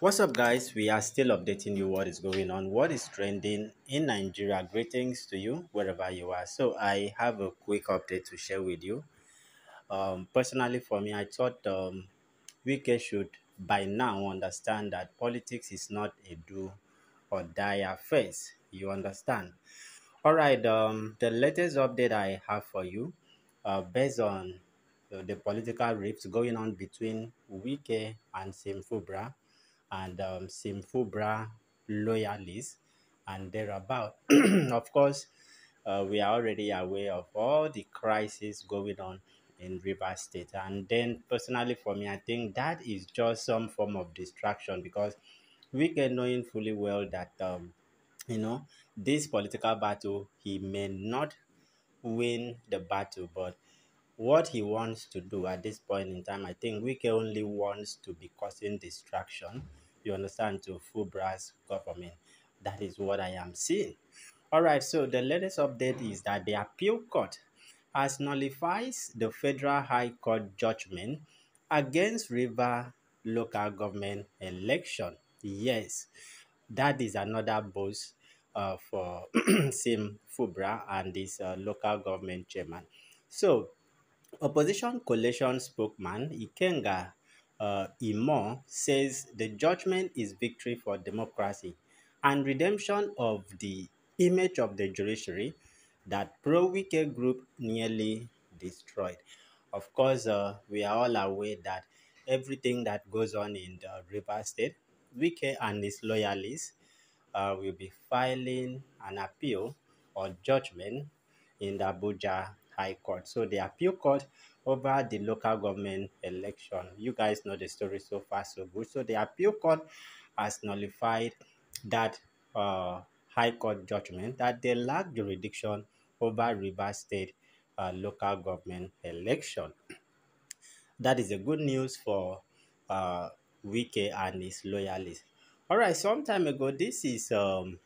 What's up, guys? We are still updating you what is going on, what is trending in Nigeria. Greetings to you wherever you are. So, I have a quick update to share with you. Um, personally, for me, I thought um, Wike should by now understand that politics is not a do or die affair. You understand? All right. Um, the latest update I have for you, uh, based on uh, the political rifts going on between Wike and Sim Fubara and um, Sim Fubara loyalists and thereabout. of course, uh, we are already aware of all the crisis going on in River State. And then, personally, for me, I think that is just some form of distraction because we can knowing fully well that, um, you know, this political battle, he may not win the battle, but what he wants to do at this point in time, I think Wike only wants to be causing distraction, you understand, to Fubara's government. That is what I am seeing. All right, so the latest update is that the appeal court has nullifies the federal high court judgment against River local government election. Yes, that is another boost uh, for Sim Fubara and this uh, local government chairman. So Opposition coalition spokesman Ikenga uh, Imo says the judgment is victory for democracy and redemption of the image of the judiciary that pro-Wike group nearly destroyed. Of course, uh, we are all aware that everything that goes on in the River State, Wike and his loyalists uh, will be filing an appeal or judgment in the Abuja High Court. So the appeal court over the local government election. You guys know the story so far, so good. So the appeal court has nullified that uh, High Court judgment that they lack jurisdiction over River State uh, local government election. That is a good news for uh, Wike and his loyalists. All right, some time ago, this is um,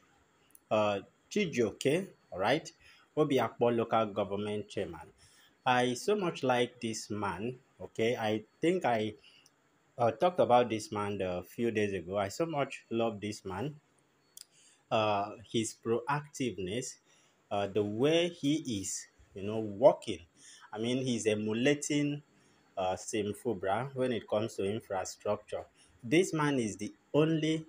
uh, Chijioke, all right, Obio/Akpor local government chairman. I so much like this man. Okay, I think I uh, talked about this man a few days ago. I so much love this man. Uh, his proactiveness, uh, the way he is, you know, working. I mean, he's emulating uh, Sim Fubara when it comes to infrastructure. This man is the only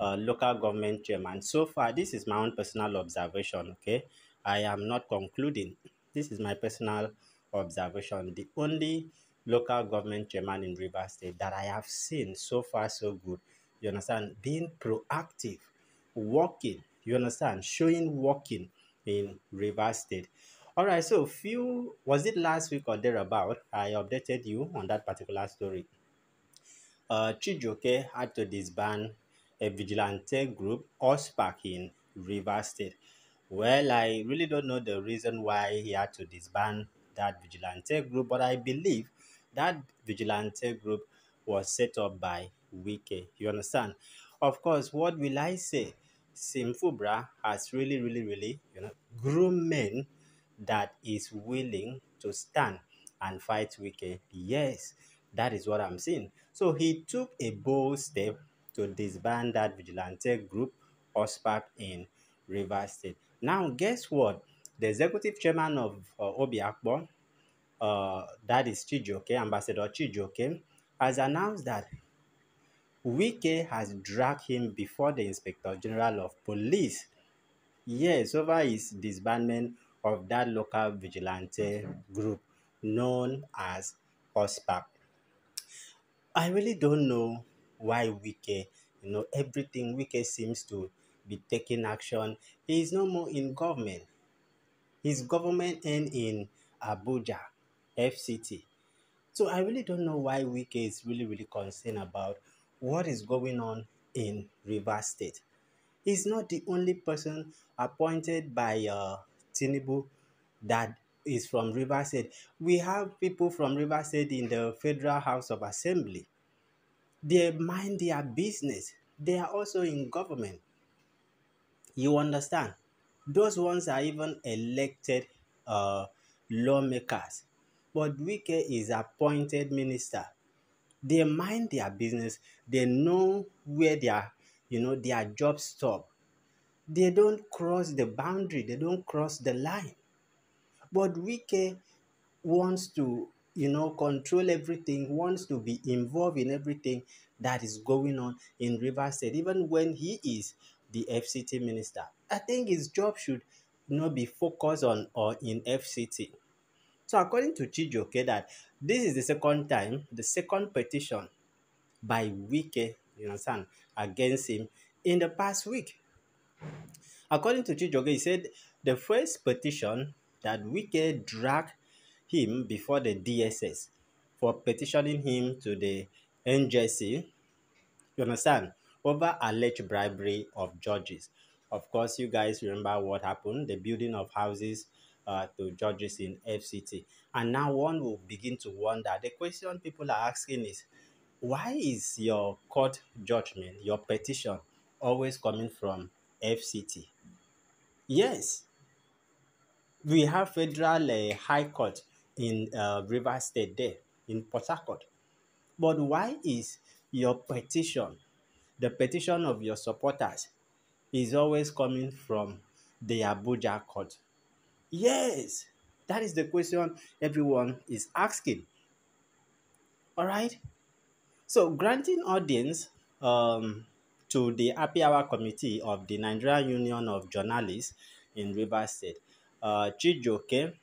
uh, local government chairman. So far, this is my own personal observation, okay? I am not concluding. This is my personal observation. The only local government chairman in River State that I have seen so far so good. You understand? Being proactive, working, you understand? Showing working in River State. All right, so few was it last week or thereabout? I updated you on that particular story. Uh, Chijioke had to disband a vigilante group, OSPAC, in River State. Well, I really don't know the reason why he had to disband that vigilante group, but I believe that vigilante group was set up by Wike. You understand? Of course, what will I say? Sim Fubara has really, really, really, you know, groomed men that is willing to stand and fight Wike. Yes, that is what I'm saying. So he took a bold step to disband that vigilante group, OSPAC, in River State. Now, guess what? The executive chairman of uh, Obio/Akpor, uh, that is Chijioke, Ambassador Chijioke, has announced that Wike has dragged him before the Inspector General of Police. Yes, over his disbandment of that local vigilante group known as OSPAC. I really don't know why Wike, you know, everything Wike seems to be taking action. He is no more in government. His government end in Abuja, FCT. So I really don't know why Wike is really, really concerned about what is going on in River State. He's not the only person appointed by uh, Tinubu that is from River State. We have people from River State in the Federal House of Assembly. They mind their business. They are also in government. You understand? Those ones are even elected uh, lawmakers. But Wike is appointed minister. they mind their business they know where their you know their job stop they don't cross the boundary they don't cross the line but wike wants to you know control everything wants to be involved in everything that is going on in river state even when he is the fct minister i think his job should not be focused on or in fct so according to Chijioke, that this is the second time, the second petition by Wike, you understand, against him in the past week. According to Chijioke, he said the first petition that Wike dragged him before the DSS for petitioning him to the NJC, you understand, over alleged bribery of judges. Of course, you guys remember what happened the building of houses uh, to judges in FCT. And now one will begin to wonder the question people are asking is why is your court judgment, your petition, always coming from FCT? Yes, we have federal uh, high court in uh, River State there, in Port Harcourt. But why is your petition, the petition of your supporters, is always coming from the Abuja court? Yes, that is the question everyone is asking. All right. So, granting audience um, to the Happy Hour Committee of the Nigerian Union of Journalists in River State, uh, Chijioke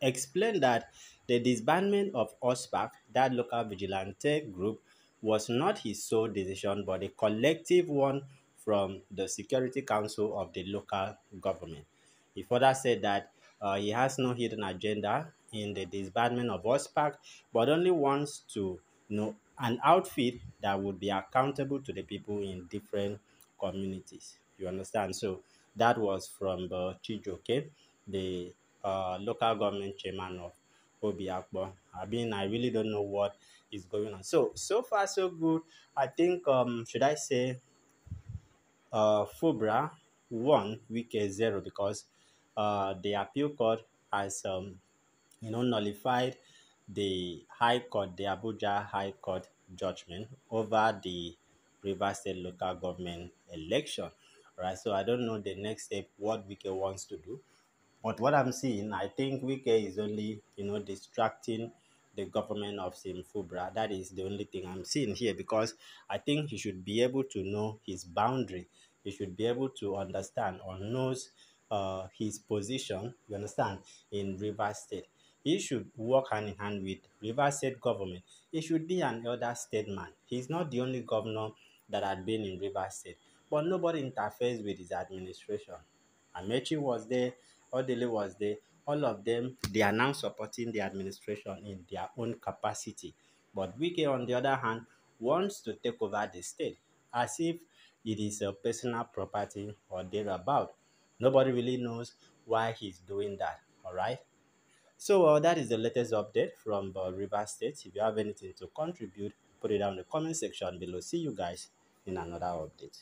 explained that the disbandment of OSPAC, that local vigilante group, was not his sole decision but a collective one from the Security Council of the local government. He further said that uh, he has no hidden agenda in the disbandment of OSPAC, but only wants to know an outfit that would be accountable to the people in different communities. You understand? So that was from uh, Chijioke, the uh, local government chairman of Obio/Akpor. I mean, I really don't know what is going on. So so far so good. I think um should I say uh Fubara one Wike zero because uh, the appeal court has um, you know nullified the High Court, the Abuja High Court judgment over the River State local government election. Right, so I don't know the next step what Wike wants to do, but what I'm seeing, I think Wike is only you know distracting the government of Sim Fubara. That is the only thing I'm seeing here because I think he should be able to know his boundary. He should be able to understand or knows uh, his position, you understand, in River State. He should work hand in hand with River State government. He should be an elder statesman. He's not the only governor that had been in River State, but nobody interferes with his administration. Amaechi was there, Odili was there. All of them, they are now supporting the administration in their own capacity. But Wike, on the other hand, wants to take over the state as if it is a personal property or thereabout. Nobody really knows why he's doing that. All right. So uh, that is the latest update from uh, River State. If you have anything to contribute, put it down in the comment section below. See you guys in another update.